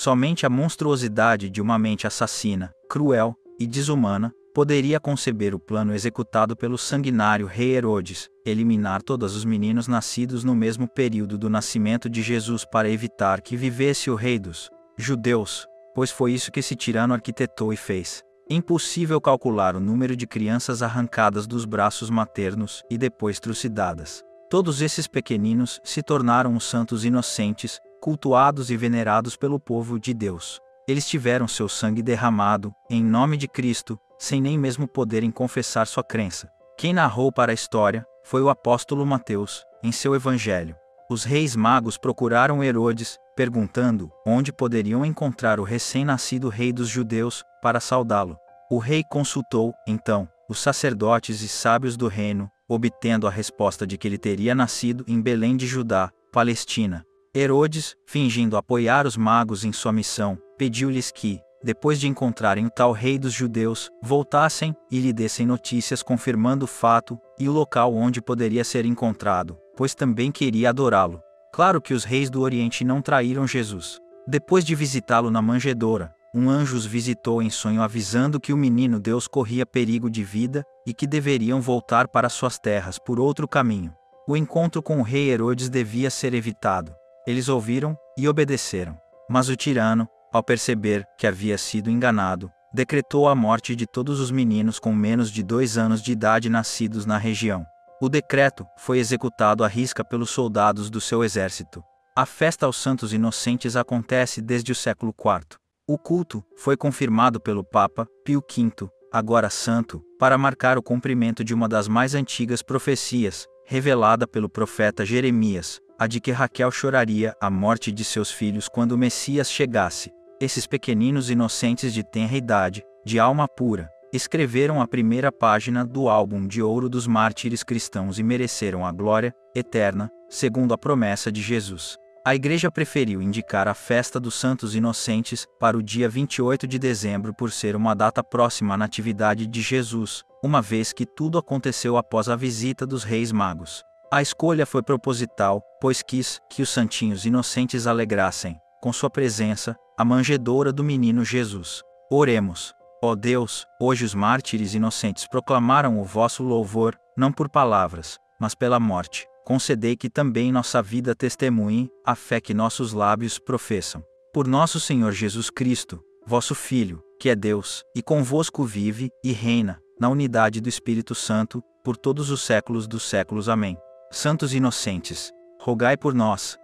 somente a monstruosidade de uma mente assassina, cruel e desumana poderia conceber o plano executado pelo sanguinário rei Herodes, eliminar todos os meninos nascidos no mesmo período do nascimento de Jesus para evitar que vivesse o rei dos judeus, pois foi isso que esse tirano arquitetou e fez. Impossível calcular o número de crianças arrancadas dos braços maternos e depois trucidadas. Todos esses pequeninos se tornaram os santos inocentes, cultuados e venerados pelo povo de Deus. Eles tiveram seu sangue derramado, em nome de Cristo, sem nem mesmo poderem confessar sua crença. Quem narrou para a história foi o apóstolo Mateus, em seu evangelho. Os reis magos procuraram Herodes, perguntando onde poderiam encontrar o recém-nascido rei dos judeus, para saudá-lo. O rei consultou, então, os sacerdotes e sábios do reino, obtendo a resposta de que ele teria nascido em Belém de Judá, Palestina. Herodes, fingindo apoiar os magos em sua missão, pediu-lhes que, depois de encontrarem o tal rei dos judeus, voltassem e lhe dessem notícias confirmando o fato e o local onde poderia ser encontrado, pois também queria adorá-lo. Claro que os reis do Oriente não traíram Jesus. Depois de visitá-lo na manjedoura, um anjo os visitou em sonho avisando que o menino Deus corria perigo de vida e que deveriam voltar para suas terras por outro caminho. O encontro com o rei Herodes devia ser evitado. Eles ouviram e obedeceram. Mas o tirano, ao perceber que havia sido enganado, decretou a morte de todos os meninos com menos de dois anos de idade nascidos na região. O decreto foi executado à risca pelos soldados do seu exército. A festa aos santos inocentes acontece desde o século IV. O culto foi confirmado pelo Papa Pio V, agora santo, para marcar o cumprimento de uma das mais antigas profecias, revelada pelo profeta Jeremias, a de que Raquel choraria a morte de seus filhos quando o Messias chegasse. Esses pequeninos inocentes de tenra idade, de alma pura, escreveram a primeira página do álbum de ouro dos mártires cristãos e mereceram a glória eterna, segundo a promessa de Jesus. A Igreja preferiu indicar a festa dos Santos Inocentes para o dia 28 de dezembro por ser uma data próxima à Natividade de Jesus, uma vez que tudo aconteceu após a visita dos Reis Magos. A escolha foi proposital, pois quis que os santinhos inocentes alegrassem, com sua presença, a manjedoura do menino Jesus. Oremos. Ó Deus, hoje os mártires inocentes proclamaram o vosso louvor, não por palavras, mas pela morte concedei que também nossa vida testemunhe a fé que nossos lábios professam. Por nosso Senhor Jesus Cristo, vosso Filho, que é Deus, e convosco vive e reina, na unidade do Espírito Santo, por todos os séculos dos séculos. Amém. Santos inocentes, rogai por nós,